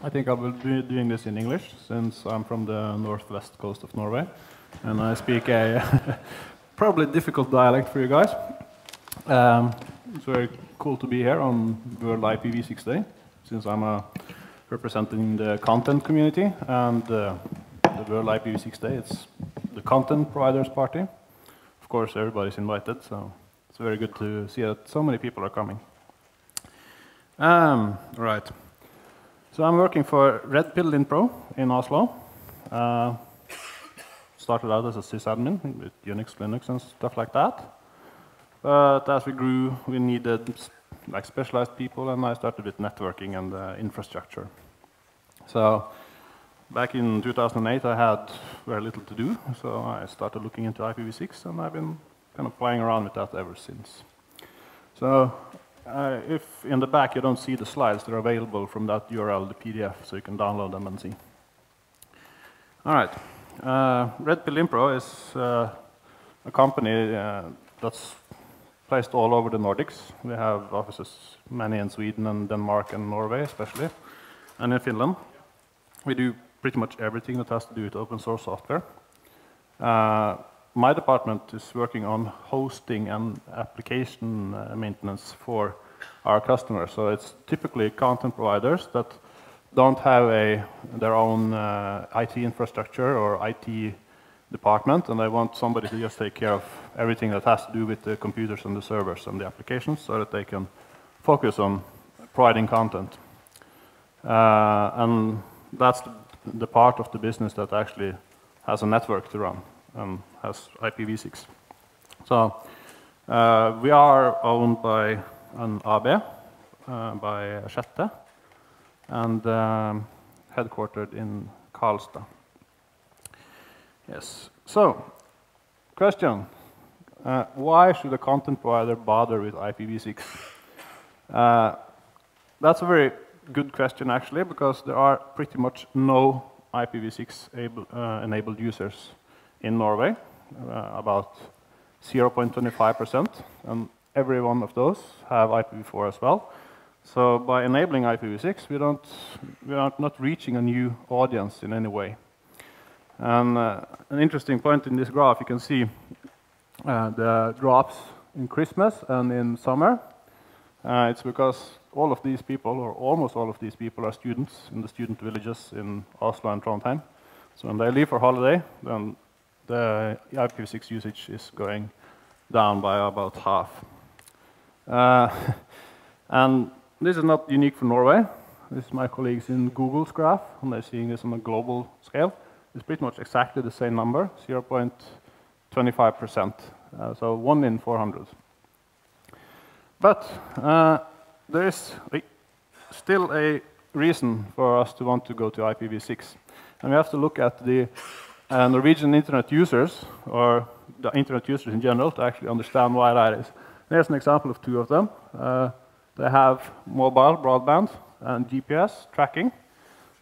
I think I will be doing this in English since I'm from the northwest coast of Norway and I speak a probably difficult dialect for you guys. Um, it's very cool to be here on World IPv6 Day since I'm uh, representing the content community and uh, the World IPv6 Day. It's the content providers party. Of course, everybody's invited, so it's very good to see that so many people are coming. Um, right. So I'm working for Redpill Linpro in Oslo. Uh, started out as a sysadmin with Unix, Linux, and stuff like that. But as we grew, we needed like specialized people, and I started with networking and uh, infrastructure. So back in 2008, I had very little to do, so I started looking into IPv6, and I've been kind of playing around with that ever since. So uh, if in the back you don't see the slides, they're available from that URL, the PDF, so you can download them and see. All right. Uh, Redpill Linpro is uh, a company uh, that's placed all over the Nordics. We have offices, many in Sweden and Denmark and Norway especially, and in Finland. We do pretty much everything that has to do with open source software. My department is working on hosting and application uh, maintenance for our customers. So it's typically content providers that don't have a, their own uh, IT infrastructure or IT department, and they want somebody to just take care of everything that has to do with the computers and the servers and the applications so that they can focus on providing content. Uh, and that's the, part of the business that actually has a network to run and has IPv6. So uh, we are owned by an AB, uh, by Sjette, and um, headquartered in Karlstad. Yes. So, question. Uh, why should a content provider bother with IPv6? Uh, that's a very good question, actually, because there are pretty much no IPv6 able, uh, enabled users in Norway, uh, about 0.25%, and every one of those have IPv4 as well. So by enabling IPv6, we don't, we are not reaching a new audience in any way. And uh, an interesting point in this graph, you can see uh, the drops in Christmas and in summer. Uh, it's because all of these people, or almost all of these people, are students in the student villages in Oslo and Trondheim. So when they leave for holiday, then the IPv6 usage is going down by about half. Uh, and this is not unique for Norway. This is my colleagues in Google's graph, and they're seeing this on a global scale. It's pretty much exactly the same number, 0.25%, uh, so 1 in 400. But uh, there is still a reason for us to want to go to IPv6. And we have to look at the uh, Norwegian internet users, or the internet users in general, to actually understand why that is. There's an example of two of them. Uh, they have mobile broadband and GPS tracking.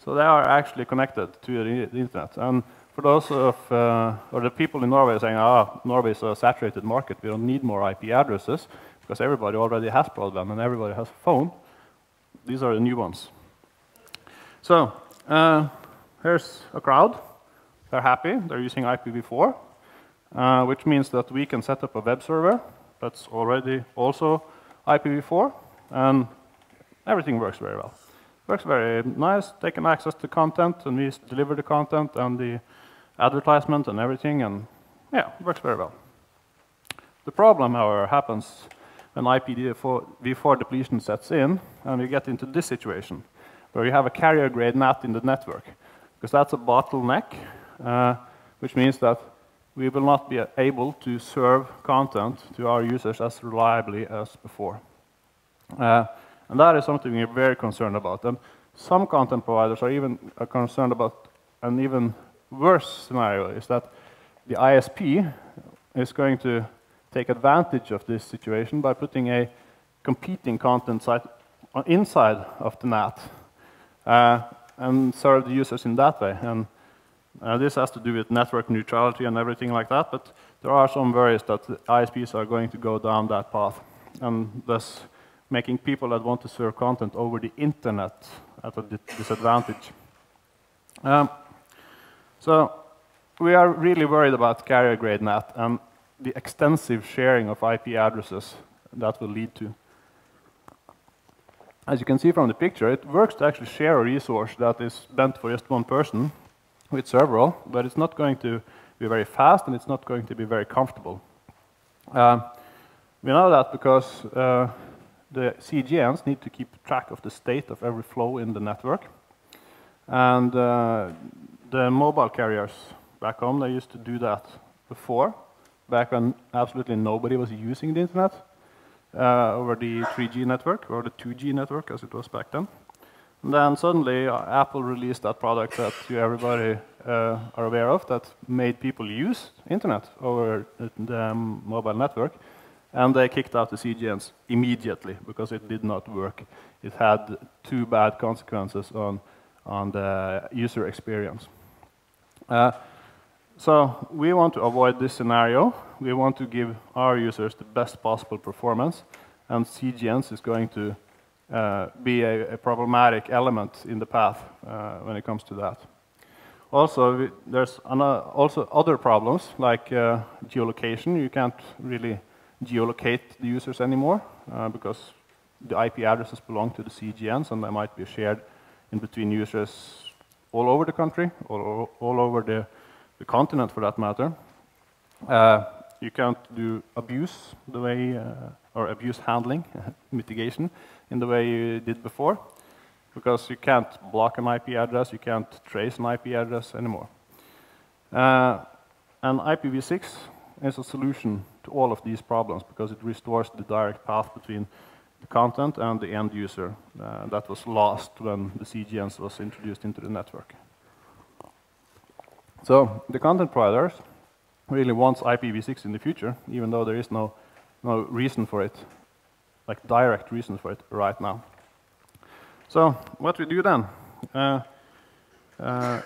So they are actually connected to the, the internet. And for those of, uh, or the people in Norway saying, ah, Norway is a saturated market, we don't need more IP addresses, because everybody already has broadband and everybody has a phone. These are the new ones. So uh, here's a crowd. They're happy. They're using IPv4, uh, which means that we can set up a web server that's already also IPv4 and everything works very well. Works very nice. They can access the content, and we deliver the content and the advertisement and everything, and yeah, works very well. The problem, however, happens when IPv4 depletion sets in, and we get into this situation, where you have a carrier-grade NAT in the network, because that's a bottleneck, which means that we will not be able to serve content to our users as reliably as before. Uh, and that is something we're very concerned about. And some content providers are even uh, concerned about an even worse scenario, is that the ISP is going to take advantage of this situation by putting a competing content site inside of the NAT uh, and serve the users in that way. And uh, this has to do with network neutrality and everything like that, but there are some worries that ISPs are going to go down that path. And thus, making people that want to serve content over the internet at a disadvantage. Um, so we are really worried about carrier-grade NAT and the extensive sharing of IP addresses that will lead to. As you can see from the picture, it works to actually share a resource that is meant for just one person with several, but it's not going to be very fast and it's not going to be very comfortable. Uh, we know that because uh, the CGNs need to keep track of the state of every flow in the network. And uh, the mobile carriers back home, they used to do that before, back when absolutely nobody was using the internet uh, over the 3G network, or the 2G network as it was back then. And then suddenly uh, Apple released that product that you everybody uh, are aware of that made people use internet over the, mobile network. And they kicked out the CGNs immediately because it did not work. It had too bad consequences on, on the user experience. Uh, so we want to avoid this scenario. We want to give our users the best possible performance, and CGNs is going to be a, a, problematic element in the path uh, when it comes to that. Also, there's also other problems like uh, geolocation. You can't really geolocate the users anymore uh, because the IP addresses belong to the CGNs and they might be shared in between users all over the country, all, all over the the continent for that matter. Uh, you can't do abuse the way, uh, or abuse handling, mitigation, in the way you did before, because you can't block an IP address, you can't trace an IP address anymore. Uh, and IPv6 is a solution to all of these problems because it restores the direct path between the content and the end user uh, that was lost when the CGNs was introduced into the network. So the content providers really wants IPv6 in the future, even though there is no, no reason for it, like direct reason for it right now. So what we do then? Uh, uh,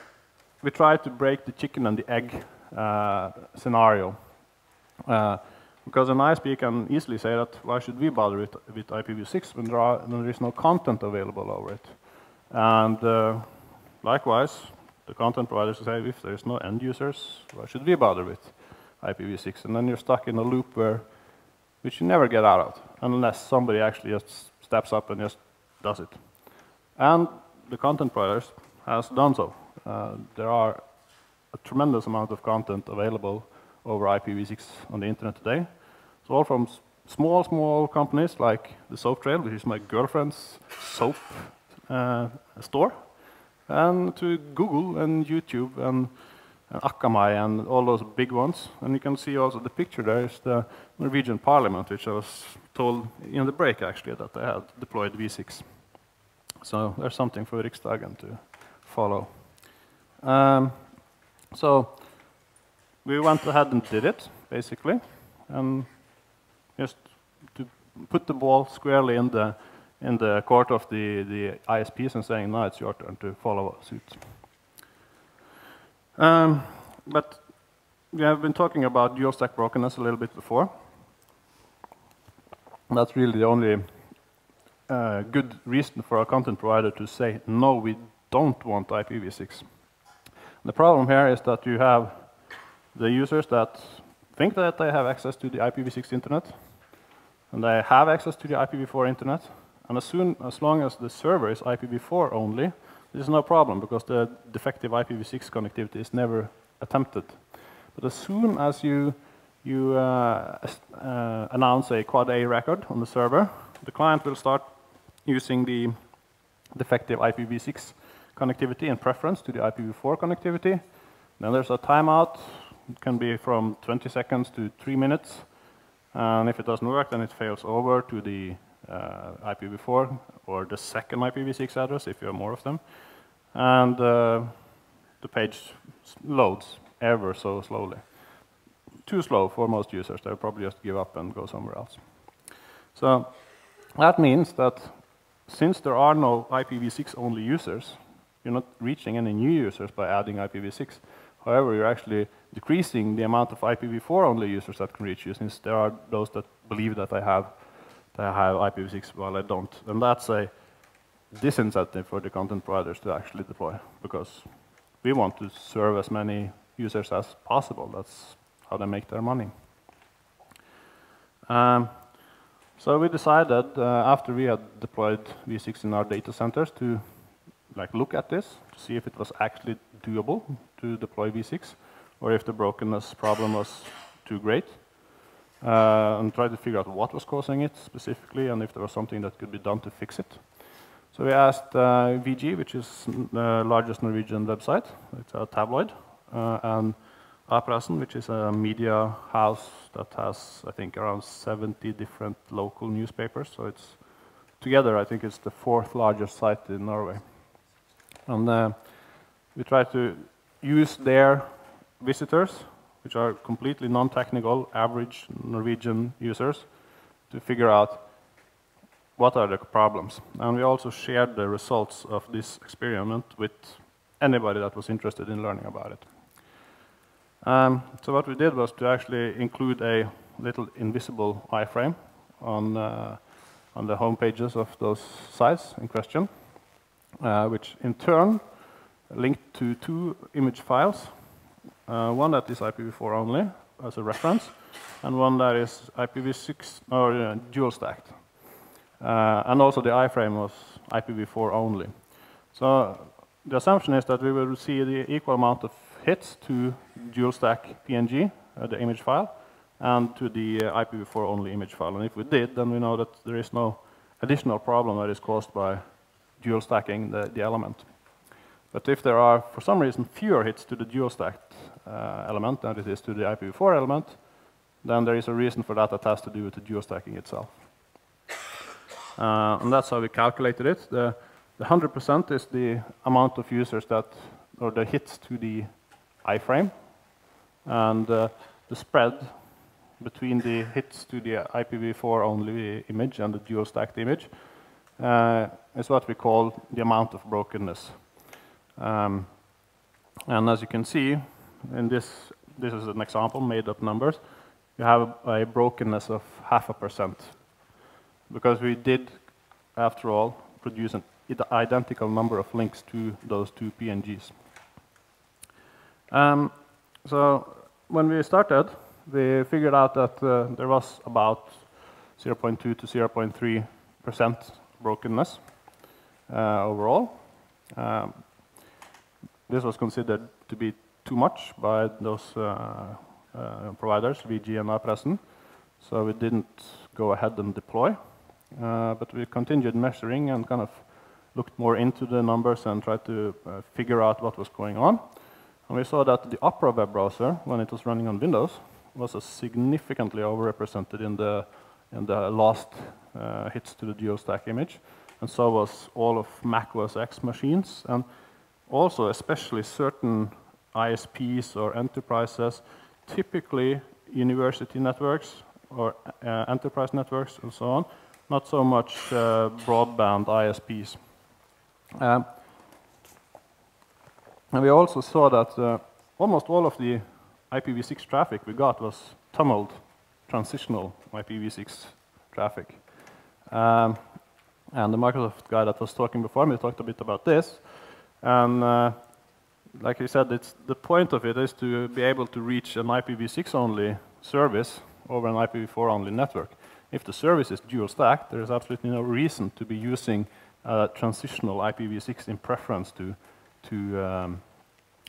we try to break the chicken and the egg uh, scenario. Uh, because an ISP can easily say that, why should we bother with, with IPv6 when there, are, when there is no content available over it? And uh, likewise, the content providers say, if there's no end users, why should we bother with IPv6? And then you're stuck in a loop where, which you never get out of, unless somebody actually just steps up and just does it. And the content providers has done so. Uh, there are a tremendous amount of content available over IPv6 on the internet today. So all from small, small companies like the Soap Trail, which is my girlfriend's soap uh, store, and to Google and YouTube and, and Akamai and all those big ones. And you can see also the picture there is the Norwegian Parliament, which I was told in the break actually that they had deployed V6. So there's something for Riksdagen to follow. Um, so we went ahead and did it, basically, and just to put the ball squarely in the in the court of the, the ISPs and saying, now it's your turn to follow suit. Um, but we have been talking about dual stack brokenness a little bit before. That's really the only uh, good reason for a content provider to say, no, we don't want IPv6. The problem here is that you have the users that think that they have access to the IPv6 internet, and they have access to the IPv4 internet, and as, soon, as long as the server is IPv4 only, this is no problem because the defective IPv6 connectivity is never attempted. But as soon as you, you uh, uh, announce a quad A record on the server, the client will start using the defective IPv6 connectivity in preference to the IPv4 connectivity. Then there's a timeout. It can be from 20 seconds to 3 minutes. And if it doesn't work, then it fails over to the uh, IPv4 or the second IPv6 address if you have more of them. And uh, the page loads ever so slowly. Too slow for most users. They'll probably just give up and go somewhere else. So that means that since there are no IPv6 only users, you're not reaching any new users by adding IPv6. However, you're actually decreasing the amount of IPv4 only users that can reach you since there are those that believe that they have they have IPv6 while I don't. And that's a disincentive for the content providers to actually deploy because we want to serve as many users as possible. That's how they make their money. Um, so we decided uh, after we had deployed V6 in our data centers to like look at this to see if it was actually doable to deploy V6 or if the brokenness problem was too great and try to figure out what was causing it specifically and if there was something that could be done to fix it. So we asked uh, VG, which is the largest Norwegian website, it's a tabloid, uh, and A-pressen, which is a media house that has, I think, around 70 different local newspapers. So it's together, I think it's the fourth largest site in Norway. And uh, we try to use their visitors, which are completely non-technical, average Norwegian users, to figure out what are the problems. And we also shared the results of this experiment with anybody that was interested in learning about it. Um, so what we did was to actually include a little invisible iframe on, uh, on the home pages of those sites in question, uh, which in turn linked to two image files, uh, one that is IPv4 only as a reference, and one that is IPv6 or uh, dual stacked. Uh, and also the iframe was IPv4 only. So the assumption is that we will see the equal amount of hits to dual stack PNG, uh, the image file, and to the uh, IPv4 only image file. And if we did, then we know that there is no additional problem that is caused by dual stacking the, the element. But if there are, for some reason, fewer hits to the dual stacked uh, element than it is to the IPv4 element, then there is a reason for that that has to do with the dual stacking itself. Uh, and that's how we calculated it. The 100% is the amount of users that, or the hits to the iframe. And uh, the spread between the hits to the IPv4 only image and the dual stacked image uh, is what we call the amount of brokenness. Um, and as you can see, in this, this is an example, made up numbers, you have a, a brokenness of half a percent because we did, after all, produce an identical number of links to those two PNGs. Um, so when we started, we figured out that uh, there was about 0.2 to 0.3 percent brokenness uh, overall. Um, this was considered to be too much by those uh, uh providers, VG and A-pressen, so we didn't go ahead and deploy. Uh, but we continued measuring and kind of looked more into the numbers and tried to figure out what was going on. And we saw that the Opera web browser, when it was running on Windows, was significantly overrepresented in the, in the last uh, hits to the dual stack image. And so was all of Mac OS X machines. And also, especially certain ISPs or enterprises, typically university networks or uh, enterprise networks and so on, not so much uh, broadband ISPs. Um, and we also saw that uh, almost all of the IPv6 traffic we got was tunneled transitional IPv6 traffic. Um, and the Microsoft guy that was talking before me talked a bit about this. And uh, like I said, it's, the point of it is to be able to reach an IPv6 only service over an IPv4 only network if the service is dual stack, there is absolutely no reason to be using uh, transitional IPv6 in preference to, to um,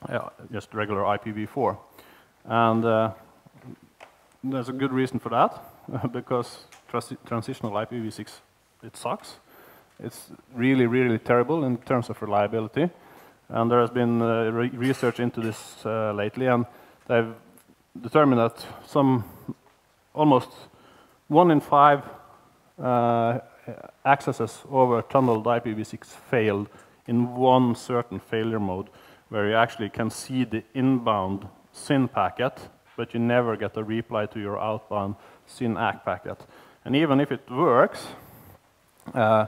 yeah, just regular IPv4. And uh, there's a good reason for that, because trans transitional IPv6, it sucks. It's really, really terrible in terms of reliability. And there has been uh, re research into this uh, lately, and they've determined that some almost one in five uh, accesses over tunneled IPv6 failed in one certain failure mode, where you actually can see the inbound SYN packet, but you never get a reply to your outbound SYN ACK packet. And even if it works, uh,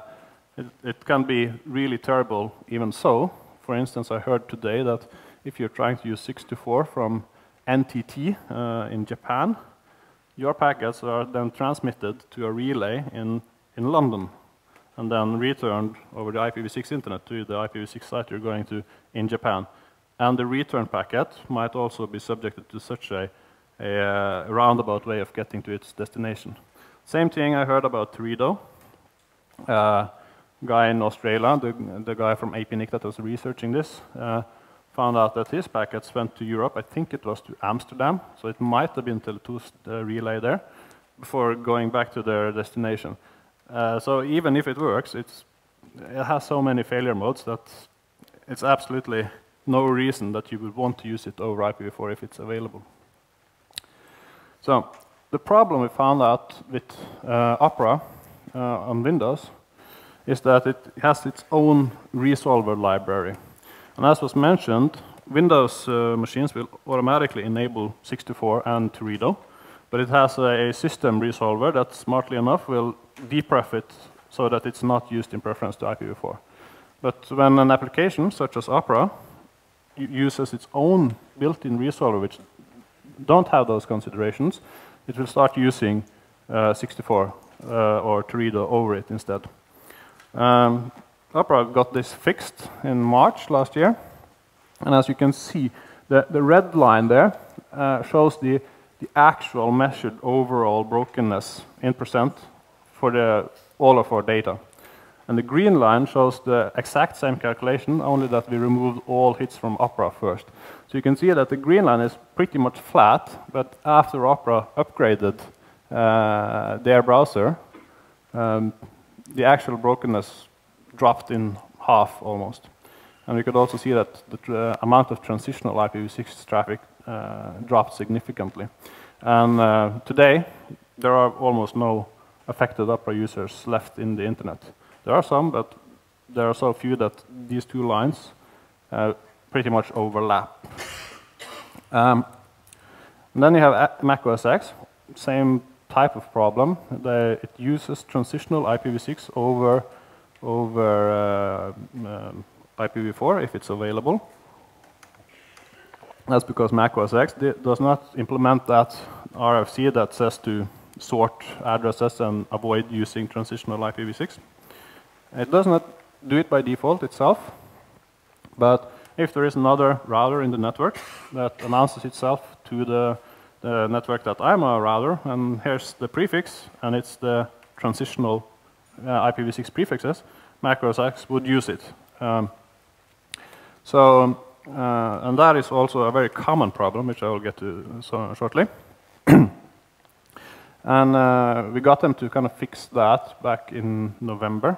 it, it, can be really terrible even so. For instance, I heard today that if you're trying to use 64 from NTT uh, in Japan, your packets are then transmitted to a relay in, in London and then returned over the IPv6 internet to the IPv6 site you're going to in Japan. And the return packet might also be subjected to such a, a uh, roundabout way of getting to its destination. Same thing I heard about Teredo. Uh, guy in Australia, the, the guy from APNIC that was researching this, uh, found out that his packets went to Europe. I think it was to Amsterdam, so it might have been Tele2's uh, relay there before going back to their destination. Uh, so even if it works, it has so many failure modes that it's absolutely no reason that you would want to use it over IPv4 if it's available. So the problem we found out with uh, Opera uh, on Windows is that it has its own resolver library. And as was mentioned, Windows uh, machines will automatically enable 64 and Teredo, but it has a, a, system resolver that, smartly enough, will depref it so that it's not used in preference to IPv4. But when an application, such as Opera, uses its own built-in resolver, which don't have those considerations, it will start using uh, 64 uh, or Teredo over it instead. Um, Opera got this fixed in March last year. And as you can see, the, the red line there uh, shows the, the actual measured overall brokenness in percent for the, all of our data. And the green line shows the exact same calculation, only that we removed all hits from Opera first. So you can see that the green line is pretty much flat, but after Opera upgraded uh, their browser, um, the actual brokenness dropped in half almost. And we could also see that the uh, amount of transitional IPv6 traffic uh, dropped significantly. And uh, today, there are almost no affected Opera users left in the internet. There are some, but there are so few that these two lines uh, pretty much overlap. Um, then you have Mac OS X, same type of problem. They, it uses transitional IPv6 over over uh, um, IPv4 if it's available. That's because Mac OS X does not implement that RFC that says to sort addresses and avoid using transitional IPv6. It does not do it by default itself, but if there is another router in the network that announces itself to the, the network that I'm a router, and here's the prefix, and it's the transitional uh, IPv6 prefixes, Mac would use it. Um, so, uh, and that is also a very common problem, which I will get to so shortly. and uh, we got them to kind of fix that back in November.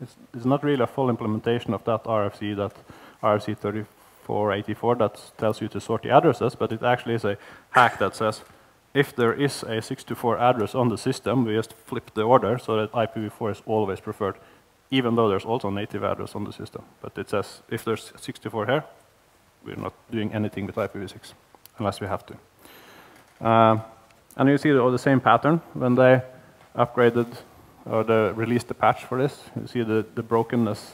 It's, it's, not really a full implementation of that RFC, that RFC 3484 that tells you to sort the addresses, but it actually is a hack that says if there is a 64 address on the system, we just flip the order so that IPv4 is always preferred, even though there's also native address on the system. But it says if there's 64 here, we're not doing anything with IPv6 unless we have to. Uh, and you see the, the same pattern when they upgraded or they released the patch for this. You see the, the brokenness,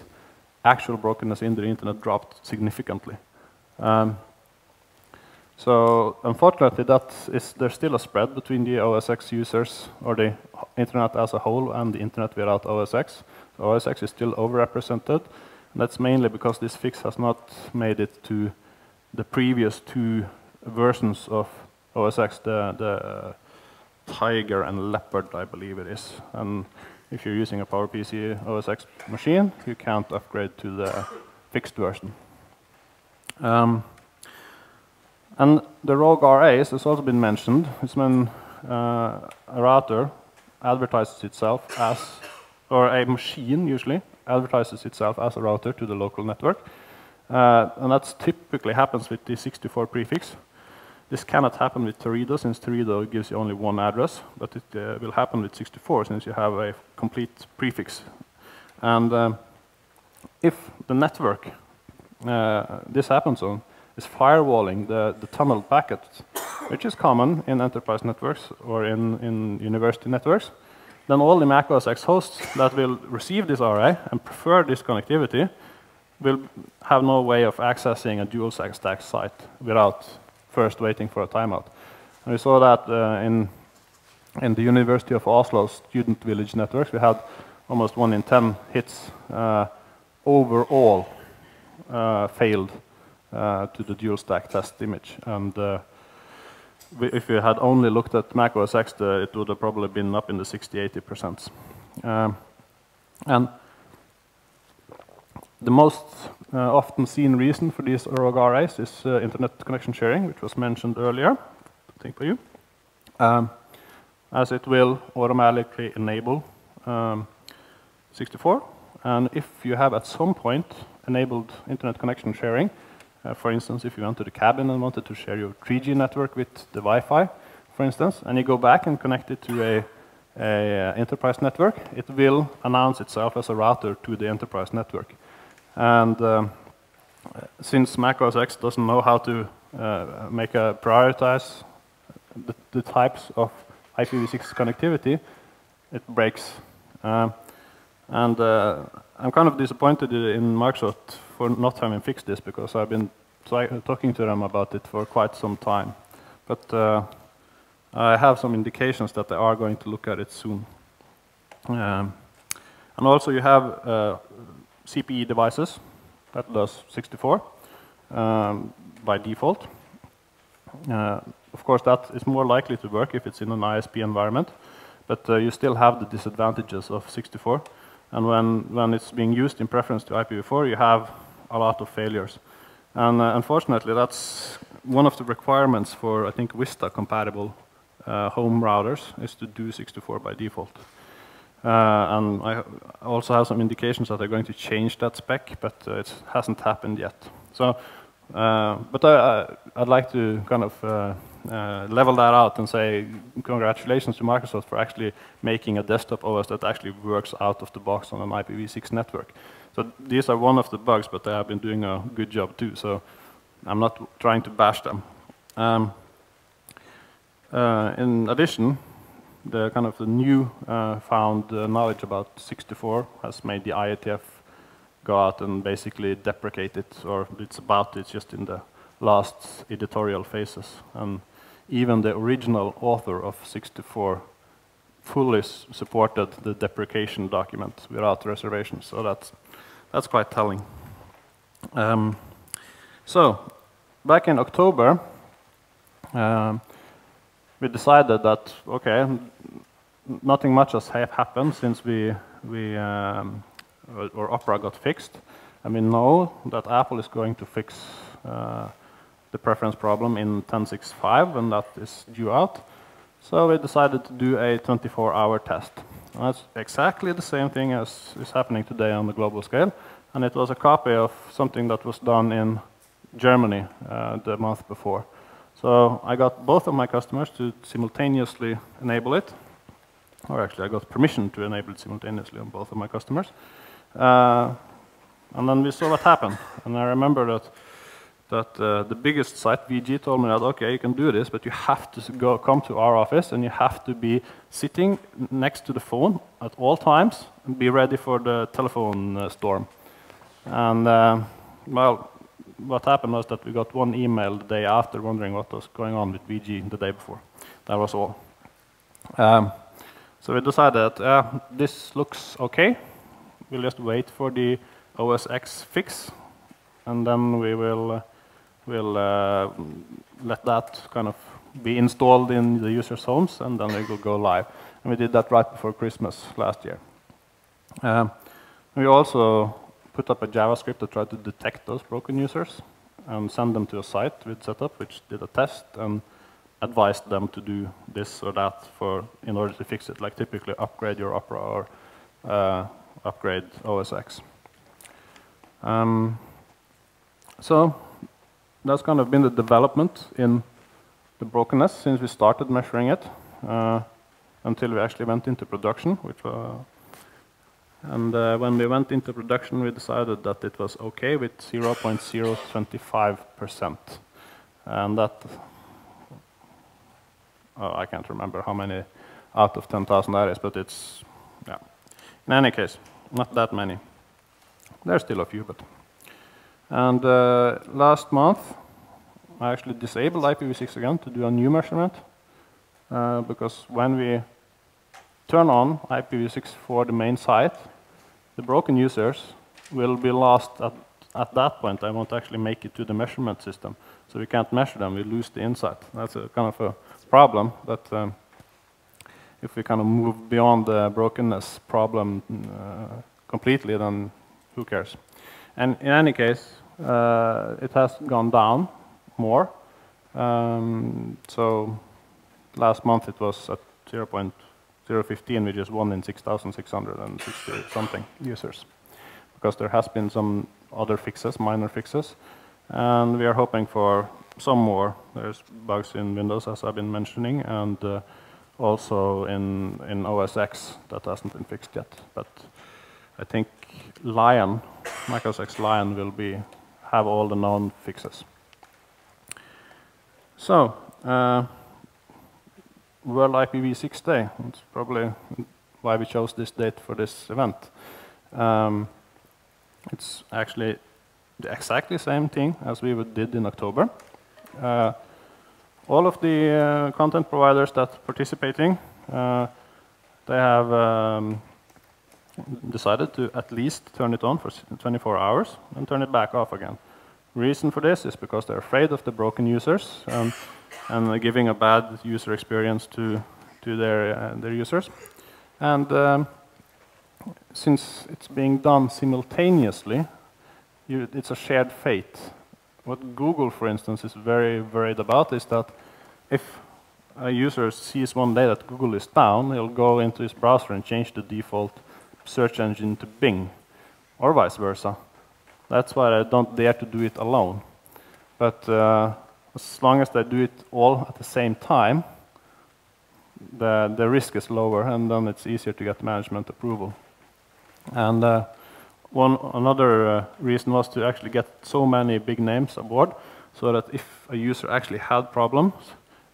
actual brokenness in the internet dropped significantly. Um, so unfortunately, that is, there's still a spread between the OS X users or the internet as a whole and the internet without OS X. So OS X is still overrepresented. And that's mainly because this fix has not made it to the previous two versions of OS X, the, the uh, Tiger and Leopard, I believe it is. And if you're using a PowerPC OS X machine, you can't upgrade to the fixed version. Um, and the rogue RAs has also been mentioned. It's when uh, a router advertises itself as, or a machine usually, advertises itself as a router to the local network. Uh, and that typically happens with the 64 prefix. This cannot happen with Teredo, since Teredo gives you only one address, but it uh, will happen with 64, since you have a complete prefix. And um, if the network this happens on is firewalling the, the tunneled packets, which is common in enterprise networks or in, in university networks, then all the Mac OS X hosts that will receive this RA and prefer this connectivity will have no way of accessing a dual stack site without first waiting for a timeout. And we saw that uh, in in the University of Oslo student village networks, we had almost one in 10 hits uh, overall uh, failed uh, to the dual stack test image. And uh, we, if we had only looked at Mac OS X, the, it would have probably been up in the 60-80%. Um, and the most uh, often seen reason for these rogue RAs is uh, internet connection sharing, which was mentioned earlier, I think by you, um, as it will automatically enable um, 64. And if you have at some point enabled internet connection sharing, uh, for instance, if you went to the cabin and wanted to share your 3G network with the Wi-Fi, for instance, and you go back and connect it to a, a uh, enterprise network, it will announce itself as a router to the enterprise network. And um, since Mac OS X doesn't know how to uh, make a prioritize the, the, types of IPv6 connectivity, it breaks. Um, and uh, I'm kind of disappointed in Microsoft for not having fixed this because I've been talking to them about it for quite some time. But uh, I have some indications that they are going to look at it soon. Um, and also you have uh, CPE devices that does 64 um, by default. Uh, of course, that is more likely to work if it's in an ISP environment, but uh, you still have the disadvantages of 64. And when, when it's being used in preference to IPv4, you have a lot of failures. And uh, unfortunately, that's one of the requirements for, I think, Vista compatible uh, home routers is to do 64 by default. Uh, and I also have some indications that they're going to change that spec, but uh, it hasn't happened yet. So, uh, but I, would like to kind of uh, uh, level that out and say congratulations to Microsoft for actually making a desktop OS that actually works out of the box on an IPv6 network. So these are one of the bugs, but they have been doing a good job too. So I'm not trying to bash them. Um, uh, in addition, the kind of the new uh, found knowledge about 64 has made the IETF go out and basically deprecate it, or it's about it just in the last editorial phases. And even the original author of 64 fully supported the deprecation document without reservations. So that's that's quite telling. Um, so, back in October, um, we decided that, okay, nothing much has happened since we, we um, or Opera got fixed. And we know that Apple is going to fix uh, the preference problem in 10.6.5, and that is due out. So we decided to do a 24-hour test. That's exactly the same thing as is happening today on the global scale. And it was a copy of something that was done in Germany uh, the month before. So I got both of my customers to simultaneously enable it. Or actually, I got permission to enable it simultaneously on both of my customers. Uh, and then we saw what happened. And I remember that that uh, the biggest site, VG, told me that, okay, you can do this, but you have to go, come to our office and you have to be sitting next to the phone at all times and be ready for the telephone uh, storm. And, uh, well, what happened was that we got one email the day after wondering what was going on with VG the day before. That was all. Um, so we decided uh, this looks okay. We'll just wait for the OS X fix, and then we will uh, we'll uh, let that kind of be installed in the user's homes, and then it will go live. And we did that right before Christmas last year. Um, we also put up a JavaScript to try to detect those broken users and send them to a site with setup, which did a test and advised them to do this or that for in order to fix it, like typically upgrade your Opera or uh, upgrade OS X. Um, so that's kind of been the development in the brokenness since we started measuring it uh, until we actually went into production. Which, uh, and uh, when we went into production, we decided that it was okay with 0.025%. And that, oh, I can't remember how many out of 10,000 that is, but it's, yeah. In any case, not that many. There's still a few, but and uh, last month, I actually disabled IPv6 again to do a new measurement. uh, because when we turn on IPv6 for the main site, the broken users will be lost at, at that point. I won't actually make it to the measurement system. So we can't measure them, we lose the insight. That's a kind of a problem, but um, if we kind of move beyond the brokenness problem uh, completely, then who cares? And in any case, uh, it has gone down more. Um, so last month it was at 0.015, which is 1 in 6,660 something users. Because there has been some other fixes, minor fixes, and we are hoping for some more. There's bugs in Windows, as I've been mentioning, and uh, also in, in OS X that hasn't been fixed yet. But I think Lion, Mac OS X Lion will be, have all the known fixes. So, uh, World IPv6 Day. It's probably why we chose this date for this event. Um, it's actually the exactly same thing as we did in October. Uh, all of the uh, content providers that are participating, uh, they have um, decided to at least turn it on for 24 hours and turn it back off again. Reason for this is because they're afraid of the broken users um, and giving a bad user experience to, to their, uh, their users. And um, since it's being done simultaneously, you, it's a shared fate. What Google, for instance, is very worried about is that if a user sees one day that Google is down, he'll go into his browser and change the default search engine to Bing, or vice versa. That's why I don't dare to do it alone. But uh, as long as they do it all at the same time, the, the risk is lower, and then it's easier to get management approval. And uh, one another uh, reason was to actually get so many big names aboard, so that if a user actually had problems,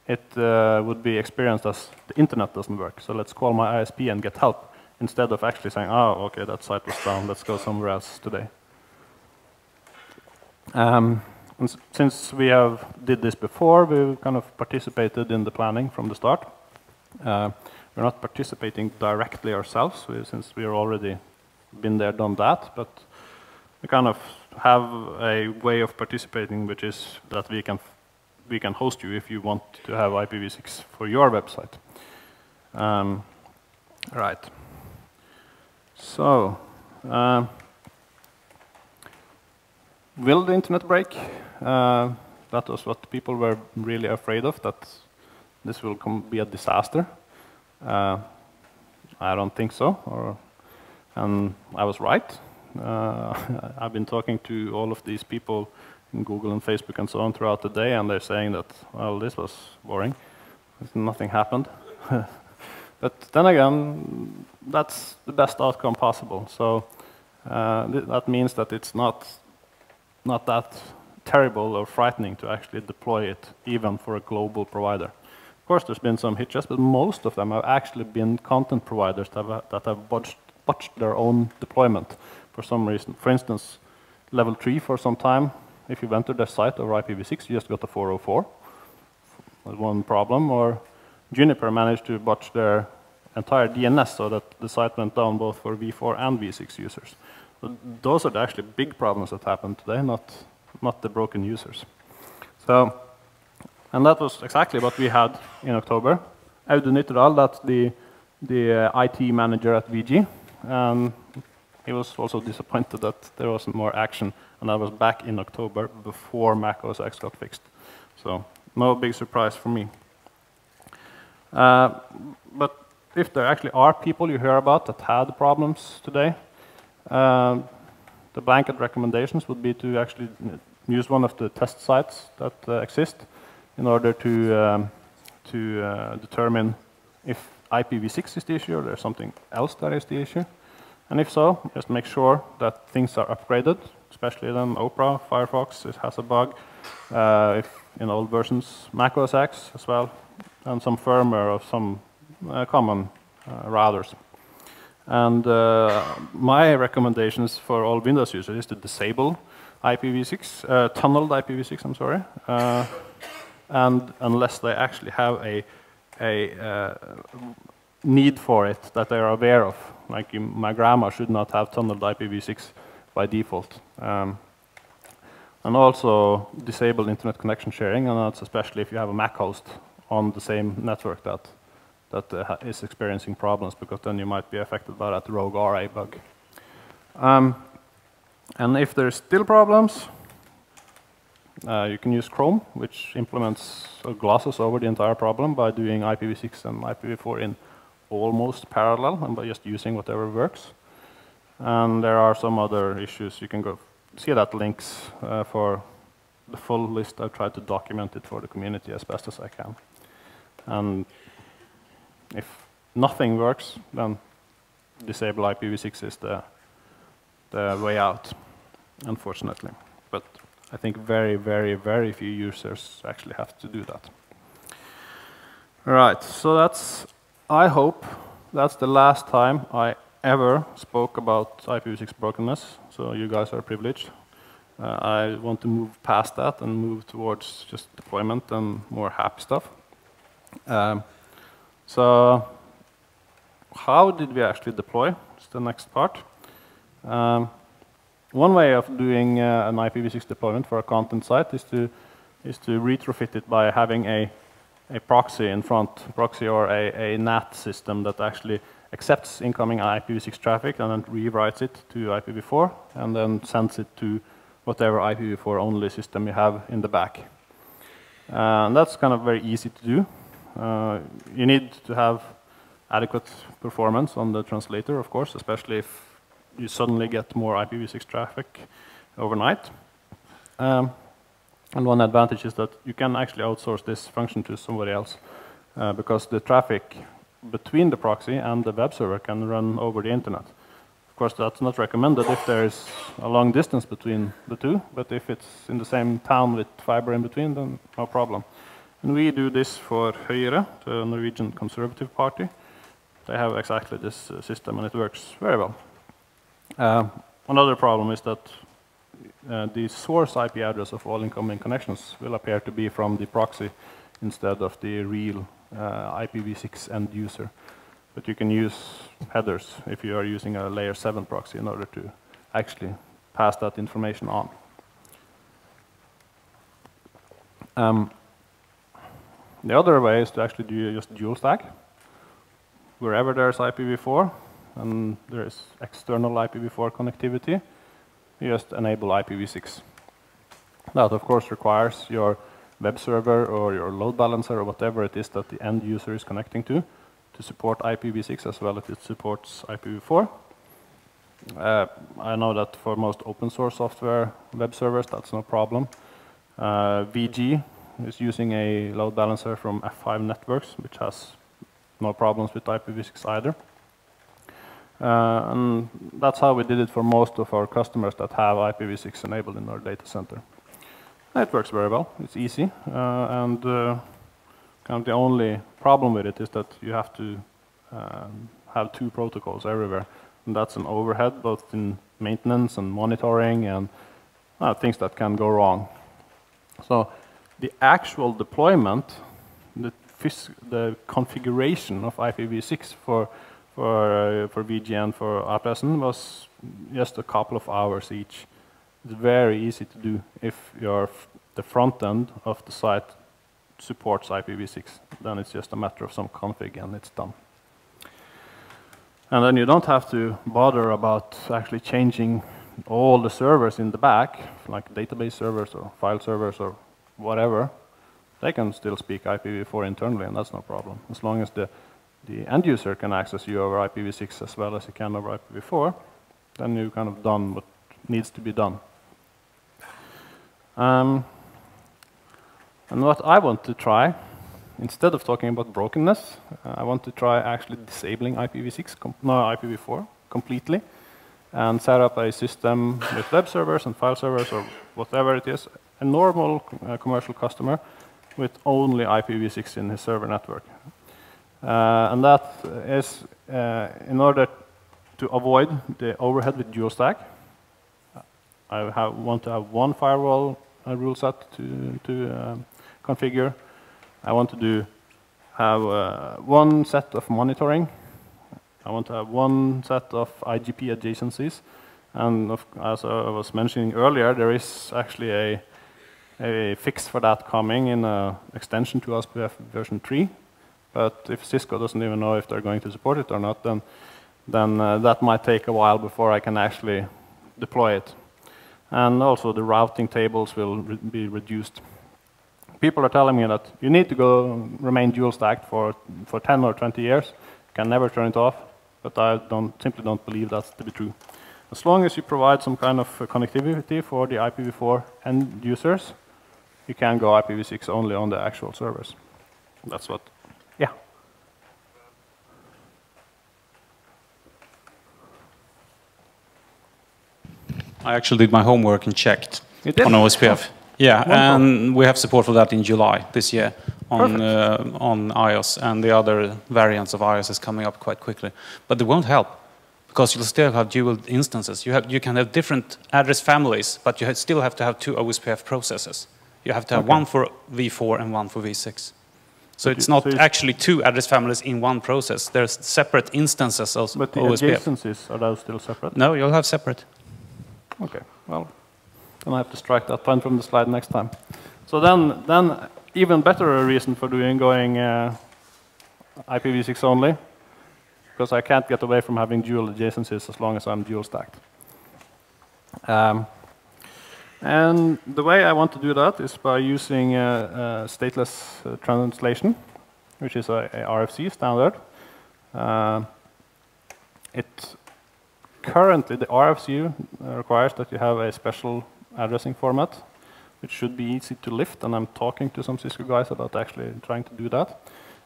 it uh, would be experienced as the internet doesn't work. So let's call my ISP and get help instead of actually saying, oh, okay, that site was down, let's go somewhere else today. Um, since we have did this before, we've kind of participated in the planning from the start. Uh, we're not participating directly ourselves, we, since we are already been there, done that, but we kind of have a way of participating, which is that we can we can host you if you want to have IPv6 for your website. Um, right. So, uh, will the internet break? Uh, that was what people were really afraid of, that this will be a disaster. Uh, I don't think so, or and I was right. Uh, I've been talking to all of these people in Google and Facebook and so on throughout the day, and they're saying that, well, this was boring. Nothing happened. but then again, that's the best outcome possible. So uh, th that means that it's not, not that terrible or frightening to actually deploy it, even for a global provider. Of course, there's been some hitches, but most of them have actually been content providers that have, that have botched their own deployment for some reason. For instance, level 3 for some time, if you entered their site over IPv6, you just got a 404. That's one problem. Or Juniper managed to botch their entire DNS so that the site went down both for v4 and v6 users. Those are the actually big problems that happened today, not, not the broken users. So, and that was exactly what we had in October. Audun Nyttedal, that's the, the uh, IT manager at VG, um, he was also disappointed that there wasn't more action, and that was back in October before Mac OS X got fixed. So no big surprise for me. Uh, but if there actually are people you hear about that had problems today, uh, the blanket recommendations would be to actually use one of the test sites that uh, exist in order to, um, to uh, determine if IPv6 is the issue or there's something else that is the issue. And if so, just make sure that things are upgraded, especially then Opera, Firefox, it has a bug. Uh, if in old versions, Mac OS X as well, and some firmware of some uh, common uh, routers. And uh, my recommendations for all Windows users is to disable IPv6, uh, tunneled IPv6, I'm sorry, uh, and unless they actually have a a uh, need for it that they are aware of. Like my grandma should not have tunneled IPv6 by default. Um, and also disable internet connection sharing, and that's especially if you have a Mac host on the same network that, that uh, is experiencing problems, because then you might be affected by that rogue RA bug. Um, and if there's still problems, uh, you can use Chrome, which implements or glosses over the entire problem by doing IPv6 and IPv4 in almost parallel and by just using whatever works. And there are some other issues. You can go see that links uh, for the full list. I've tried to document it for the community as best as I can. And if nothing works, then disable IPv6 is the, the way out, unfortunately. I think very, very, very few users actually have to do that. All right, so that's, I hope, that's the last time I ever spoke about IPv6 brokenness, so you guys are privileged. Uh, I want to move past that and move towards just deployment and more happy stuff. Um, so how did we actually deploy? It's the next part. Um, one way of doing uh, an IPv6 deployment for a content site is to is to retrofit it by having a a proxy in front, proxy or a, a NAT system that actually accepts incoming IPv6 traffic and then rewrites it to IPv4 and then sends it to whatever IPv4 only system you have in the back. Uh, and that's kind of very easy to do. Uh, you need to have adequate performance on the translator, of course, especially if you suddenly get more IPv6 traffic overnight. Um, and one advantage is that you can actually outsource this function to somebody else uh, because the traffic between the proxy and the web server can run over the internet. Of course, that's not recommended if there's a long distance between the two, but if it's in the same town with fiber in between, then no problem. And we do this for Høyre, the Norwegian Conservative Party. They have exactly this uh, system, and it works very well. Uh, another problem is that uh, the source IP address of all incoming connections will appear to be from the proxy instead of the real uh, IPv6 end user. But you can use headers if you are using a layer 7 proxy in order to actually pass that information on. Um, the other way is to actually do just dual stack. Wherever there's IPv4, and there is external IPv4 connectivity, you just enable IPv6. That, of course, requires your web server or your load balancer or whatever it is that the end user is connecting to to support IPv6 as well as it supports IPv4. Uh, I know that for most open source software web servers, that's no problem. Uh, VG is using a load balancer from F5 Networks, which has no problems with IPv6 either. Uh, and that's how we did it for most of our customers that have IPv6 enabled in our data center. It works very well. It's easy. Uh, and uh, kind of the only problem with it is that you have to um, have two protocols everywhere. And that's an overhead, both in maintenance and monitoring and uh, things that can go wrong. So the actual deployment, the, the configuration of IPv6 for for, uh, for VGN for A-Pressen was just a couple of hours each. It's very easy to do if your the front end of the site supports IPv6. Then it's just a matter of some config and it's done. And then you don't have to bother about actually changing all the servers in the back, like database servers or file servers or whatever. They can still speak IPv4 internally, and that's no problem, as long as the the end user can access you over IPv6 as well as you can over IPv4, then you've kind of done what needs to be done. Um, and what I want to try, instead of talking about brokenness, uh, I want to try actually disabling IPv6, no, IPv4 completely, and set up a system with web servers and file servers or whatever it is, a normal uh, commercial customer with only IPv6 in his server network. Uh, and that is uh, in order to avoid the overhead with dual stack. I have, want to have one firewall uh, rule set to, to configure. I want to do have uh, one set of monitoring. I want to have one set of IGP adjacencies. And of, as I was mentioning earlier, there is actually a, a fix for that coming in an extension to OSPF version 3. But if Cisco doesn't even know if they're going to support it or not, then, then uh, that might take a while before I can actually deploy it. And also the routing tables will re be reduced. People are telling me that you need to go remain dual stacked for, for 10 or 20 years. You can never turn it off, but I don't, simply don't believe that's to be true. As long as you provide some kind of uh, connectivity for the IPv4 end users, you can go IPv6 only on the actual servers. That's what, yeah. I actually did my homework and checked on OSPF. Yeah, Wonderful. and we have support for that in July this year on uh, on IOS, and the other variants of IOS is coming up quite quickly. But it won't help because you'll still have dual instances. You have you can have different address families, but you still have to have two OSPF processes. You have to have Okay. one for v4 and one for v6. So But it's not so actually two address families in one process. There's separate instances of But the OSPF. adjacencies, are those still separate? No, you'll have separate. Okay, well, then I have to strike that point from the slide next time. So then, then even better a reason for doing going uh, IPv6 only, because I can't get away from having dual adjacencies as long as I'm dual stacked. Um, and the way I want to do that is by using uh, uh, stateless uh, translation, which is a, a RFC standard. Uh, it currently the RFC uh, requires that you have a special addressing format, which should be easy to lift, and I'm talking to some Cisco guys about actually trying to do that.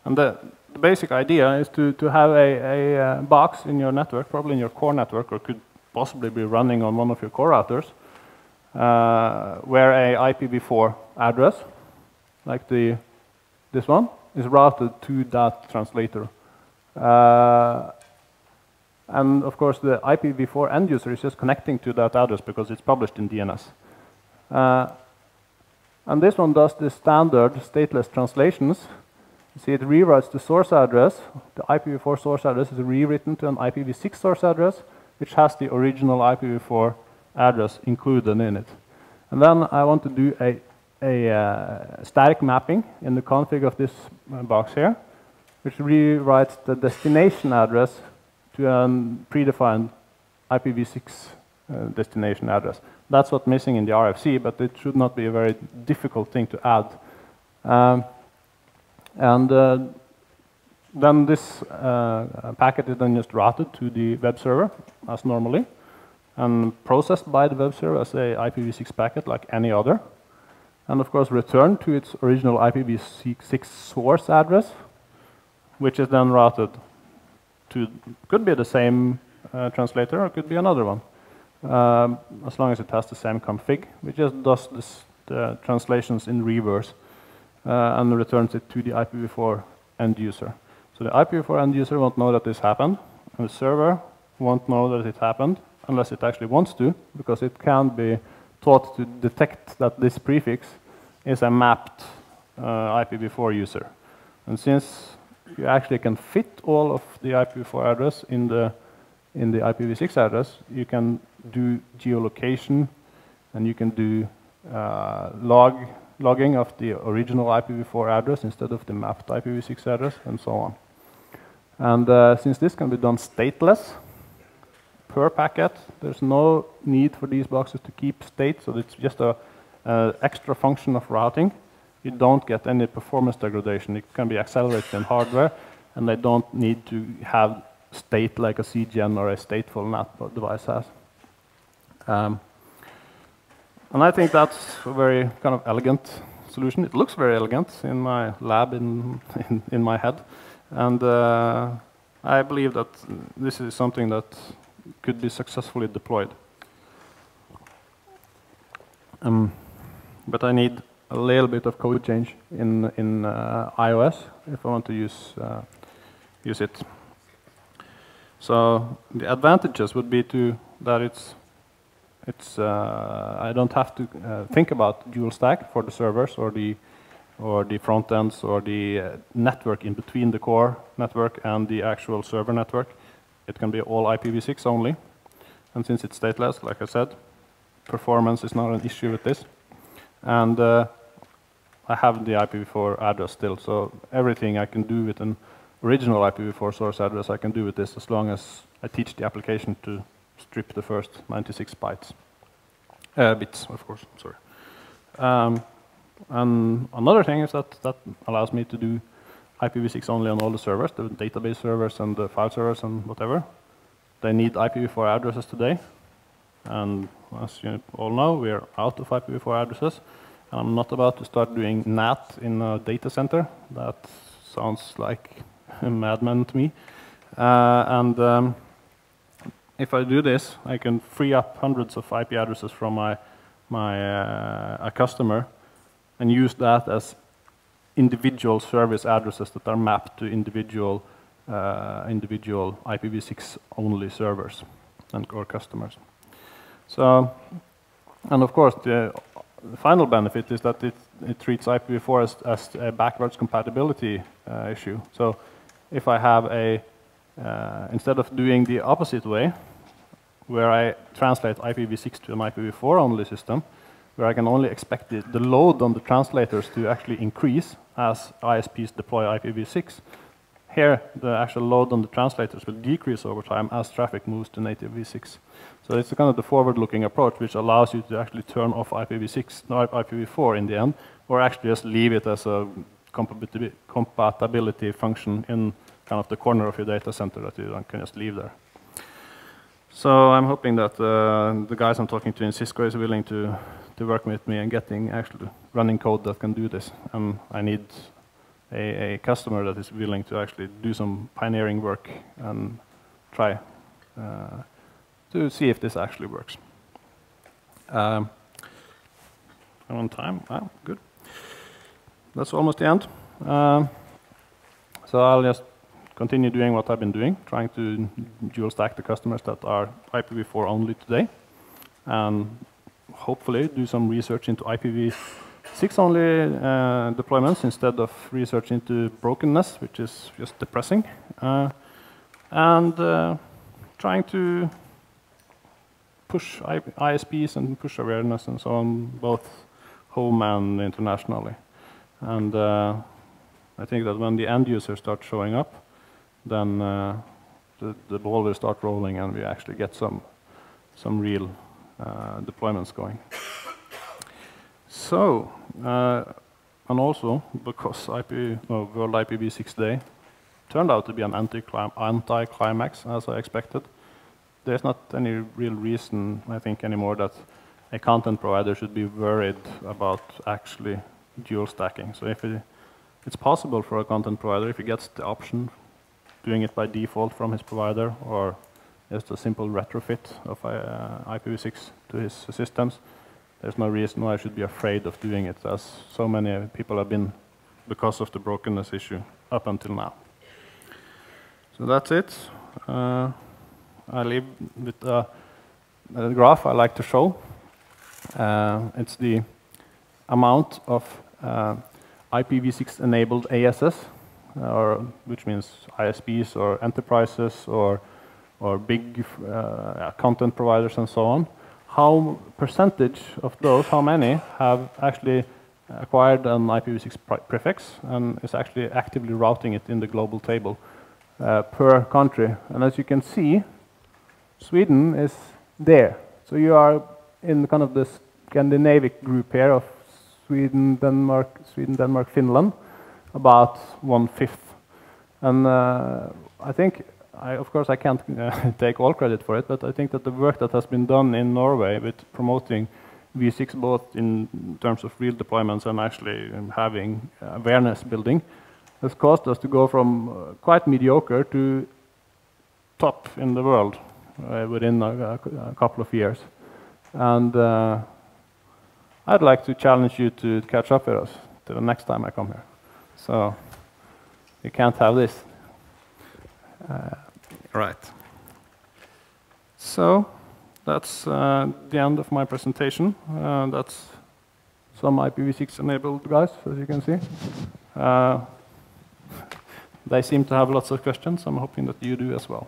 And the, the basic idea is to, to have a, a uh, box in your network, probably in your core network, or could possibly be running on one of your core routers, uh, where a IPv4 address, like the, this one, is routed to that translator. Uh, and of course, the IPv4 end user is just connecting to that address because it's published in DNS. Uh, and this one does the standard stateless translations. You see, it rewrites the source address. The IPv4 source address is rewritten to an IPv6 source address, which has the original IPv4 address included in it. And then I want to do a, a uh, static mapping in the config of this uh, box here, which rewrites the destination address to a predefined IPv6 uh, destination address. That's what's missing in the RFC, but it should not be a very difficult thing to add. Um, and uh, then this uh, packet is then just routed to the web server as normally and processed by the web server as a IPv6 packet like any other. And of course returned to its original IPv6 source address, which is then routed to, could be the same uh, translator or could be another one. Um, as long as it has the same config, which just does this, the translations in reverse uh, and returns it to the IPv4 end user. So the IPv4 end user won't know that this happened, and the server won't know that it happened unless it actually wants to, because it can be taught to detect that this prefix is a mapped uh, IPv4 user. And since you actually can fit all of the IPv4 address in the in the IPv6 address, you can do geolocation, and you can do uh, log logging of the original IPv4 address instead of the mapped IPv6 address, and so on. And uh, since this can be done stateless per packet, there's no need for these boxes to keep state, so it's just a, a extra function of routing. You don't get any performance degradation. It can be accelerated in hardware, and they don't need to have state like a CGN or a stateful NAT device has. Um, and I think that's a very kind of elegant solution. It looks very elegant in my lab in, in, in my head. And uh, I believe that this is something that could be successfully deployed. Um, but I need a little bit of code change in, in uh, IOS if I want to use, uh, use it. So the advantages would be to that it's it's uh, I don't have to uh, think about dual stack for the servers or the or the front ends or the uh, network in between the core network and the actual server network. It can be all IPv6 only. And since it's stateless, like I said, performance is not an issue with this. And uh, I have the IPv4 address still, so everything I can do with an original IPv4 source address, I can do with this as long as I teach the application to strip the first 96 bytes. Uh, bits, of course, sorry. Um, and another thing is that that allows me to do IPv6 only on all the servers, the database servers and the file servers and whatever. They need IPv4 addresses today. And as you all know, we're out of IPv4 addresses. I'm not about to start doing NAT in a data center. That sounds like a madman to me. Uh, and um, if I do this, I can free up hundreds of IP addresses from my, my uh, a customer and use that as individual service addresses that are mapped to individual, uh, individual IPv6 only servers and or customers. So, and of course, the, the final benefit is that it, it treats IPv4 as, as a backwards compatibility uh, issue. So, if I have a uh, instead of doing the opposite way, where I translate IPv6 to an IPv4 only system, where I can only expect the, the load on the translators to actually increase as ISPs deploy IPv6. Here, the actual load on the translators will decrease over time as traffic moves to native v6. So it's kind of the forward-looking approach, which allows you to actually turn off IPv6, no, IPv4 in the end, or actually just leave it as a compatibility function in kind of the corner of your data center that you can just leave there. So I'm hoping that uh, the guys I'm talking to in Cisco is willing to, to work with me and getting actually running code that can do this. And I need a, a customer that is willing to actually do some pioneering work and try uh, to see if this actually works. Um, on time, wow, good. That's almost the end. Um, so I'll just continue doing what I've been doing, trying to dual stack the customers that are IPv4 only today, and hopefully do some research into IPv6 only uh, deployments instead of research into brokenness, which is just depressing, uh, and uh, trying to push ISPs and push awareness and so on, both home and internationally. And uh, I think that when the end users start showing up, then uh, the, the ball will start rolling and we actually get some, some real uh, deployments going. So, uh, and also because IP, World IPv6 Day turned out to be an anti-climax as I expected, there's not any real reason, I think, anymore that a content provider should be worried about actually dual stacking. So if it, it's possible for a content provider, if he gets the option doing it by default from his provider or just a simple retrofit of uh, IPv6 to his systems. There's no reason why I should be afraid of doing it, as so many people have been because of the brokenness issue up until now. So that's it. Uh, I leave with a, a, graph I like to show. Uh, it's the amount of uh, IPv6 enabled ASs or which means ISPs or enterprises or or big uh, content providers and so on. How percentage of those, how many have actually acquired an IPv6 prefix and is actually actively routing it in the global table uh, per country. And as you can see, Sweden is there. So you are in kind of the Scandinavian group here of Sweden, Denmark, Sweden, Denmark, Finland about one-fifth. And uh, I think, I, of course, I can't uh, take all credit for it, but I think that the work that has been done in Norway with promoting V6 both in terms of real deployments and actually having awareness building has caused us to go from uh, quite mediocre to top in the world uh, within a, a, couple of years. And uh, I'd like to challenge you to catch up with us the next time I come here. So you can't have this. Uh, right. So that's uh, the end of my presentation. Uh, that's some IPv6 enabled guys, as you can see. Uh, they seem to have lots of questions. I'm hoping that you do as well.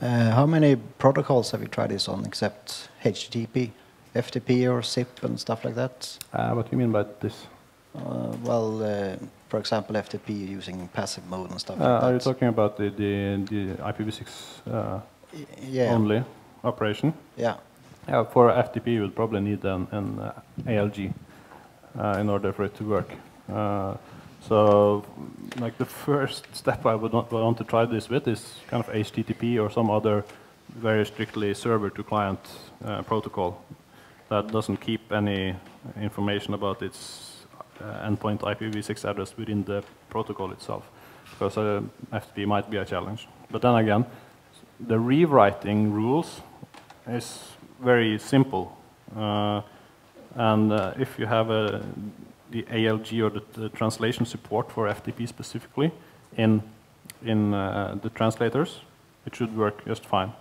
Uh, how many protocols have you tried this on except HTTP, FTP or SIP and stuff like that? Uh, what do you mean by this? Uh, well, uh, for example, FTP using passive mode and stuff Uh, like are you talking about the, the, the IPv6 uh, yeah, only operation? yeah. Yeah, for FTP, you would probably need an, an uh, ALG uh, in order for it to work. Uh, so, like the first step I would not want to try this with is kind of HTTP or some other very strictly server-to-client uh, protocol that doesn't keep any information about its uh, endpoint IPv6 address within the protocol itself, because uh, FTP might be a challenge. But then again, the rewriting rules is very simple. Uh, and uh, if you have a, the ALG or the, the translation support for FTP specifically in, in uh, the translators, it should work just fine.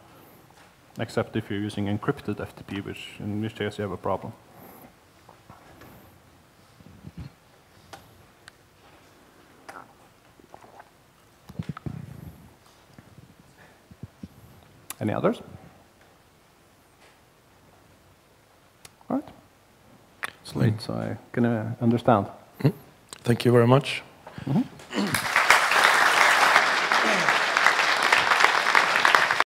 Except if you're using encrypted FTP, which in which case you have a problem. Any others? All right. It's late, so I can uh, understand. Thank you very much. Mhm.